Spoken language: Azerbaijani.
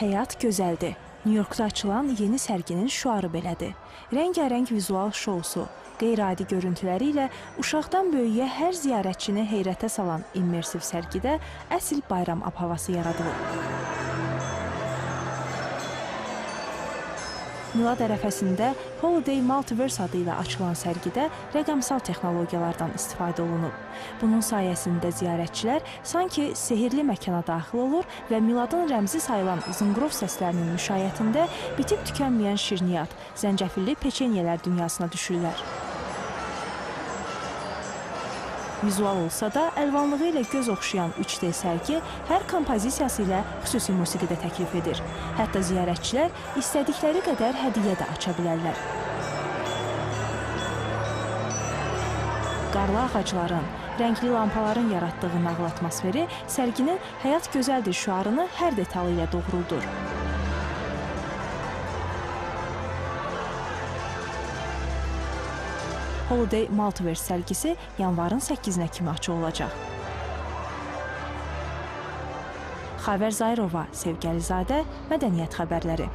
Həyat gözəldir. Nyu-Yorkda açılan yeni sərginin şüarı belədir. Rəngarəng vizual şousu, qeyri-adi görüntüləri ilə uşaqdan böyüyə hər ziyarətçini heyrətə salan immersiv sərgidə əsl bayram ab-havası yaradılıb. Milad ərəfəsində Holiday Multiverse adı ilə açılan sərgidə rəqəmsal texnologiyalardan istifadə olunub. Bunun sayəsində ziyarətçilər sanki sehrli məkana daxil olur və Miladın rəmzi sayılan zınqrov səslərinin müşayiətində bitib tükənməyən şirniyyat, zəncəfilli peçenyelər dünyasına düşürlər. Vizual olsa da, əlvanlığı ilə göz oxşayan 3D sərgi hər kompozisiyası ilə xüsusi musiqidə təklif edir. Hətta ziyarətçilər istədikləri qədər hədiyyə də aça bilərlər. Qarlı ağacların, rəngli lampaların yaratdığı nağıl atmosferi sərginin həyat gözəldir şüarını hər detalı ilə doğruldur. Holiday Multiverse sərgisi yanvarın 8-nə kimi açıq olacaq. Xavər Zayrova, Sevgəlizadə, Mədəniyyət xəbərləri.